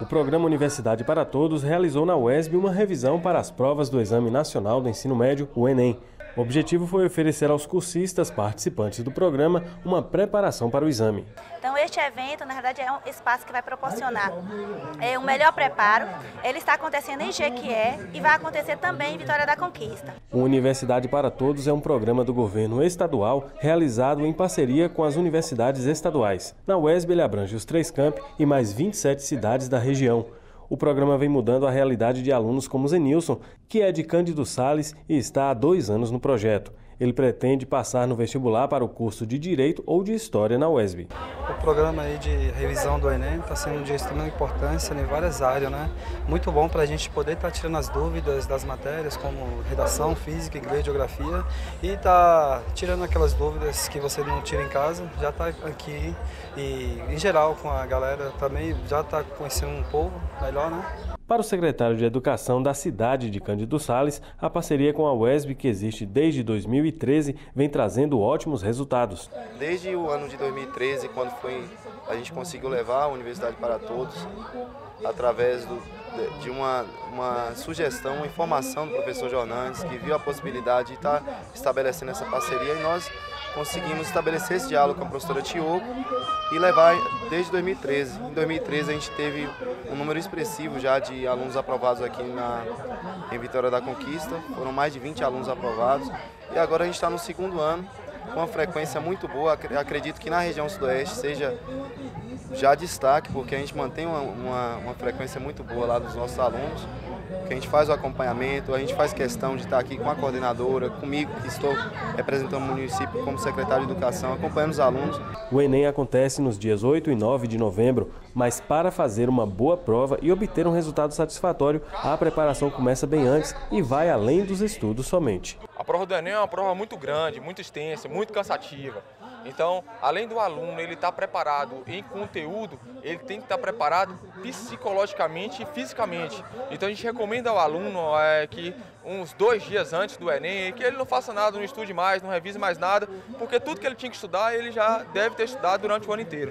O programa Universidade para Todos realizou na UESB uma revisão para as provas do Exame Nacional do Ensino Médio, o Enem. O objetivo foi oferecer aos cursistas participantes do programa uma preparação para o exame. Então, este evento, na verdade, é um espaço que vai proporcionar é, um melhor preparo. Ele está acontecendo em Jequié e vai acontecer também em Vitória da Conquista. O Universidade para Todos é um programa do governo estadual realizado em parceria com as universidades estaduais. Na UESB, ele abrange os três campi e mais 27 cidades da região. O programa vem mudando a realidade de alunos como Zenilson, que é de Cândido Sales e está há dois anos no projeto. Ele pretende passar no vestibular para o curso de Direito ou de História na UESB. O programa aí de revisão do Enem está sendo de extrema importância em várias áreas, né? Muito bom para a gente poder estar tá tirando as dúvidas das matérias, como redação, física, inglês, geografia, e tá tirando aquelas dúvidas que você não tira em casa, já está aqui e, em geral, com a galera também já está conhecendo um povo melhor, né? Para o secretário de Educação da cidade de Cândido Sales, a parceria com a UESB, que existe desde 2013, vem trazendo ótimos resultados. Desde o ano de 2013, quando foi, a gente conseguiu levar a Universidade para Todos, através do, de uma, uma sugestão, uma informação do professor Jornandes, que viu a possibilidade de estar estabelecendo essa parceria e nós conseguimos estabelecer esse diálogo com a professora Tioco e levar desde 2013. Em 2013 a gente teve um número expressivo já de alunos aprovados aqui na, em Vitória da Conquista, foram mais de 20 alunos aprovados. E agora a gente está no segundo ano com uma frequência muito boa, acredito que na região sudoeste seja já destaque, porque a gente mantém uma, uma, uma frequência muito boa lá dos nossos alunos que a gente faz o acompanhamento, a gente faz questão de estar aqui com a coordenadora, comigo, que estou representando o município como secretário de Educação, acompanhando os alunos. O Enem acontece nos dias 8 e 9 de novembro, mas para fazer uma boa prova e obter um resultado satisfatório, a preparação começa bem antes e vai além dos estudos somente. Prova do Enem é uma prova muito grande, muito extensa, muito cansativa. Então, além do aluno ele estar tá preparado em conteúdo, ele tem que estar tá preparado psicologicamente e fisicamente. Então, a gente recomenda ao aluno é, que uns dois dias antes do Enem, que ele não faça nada, não estude mais, não revise mais nada, porque tudo que ele tinha que estudar, ele já deve ter estudado durante o ano inteiro.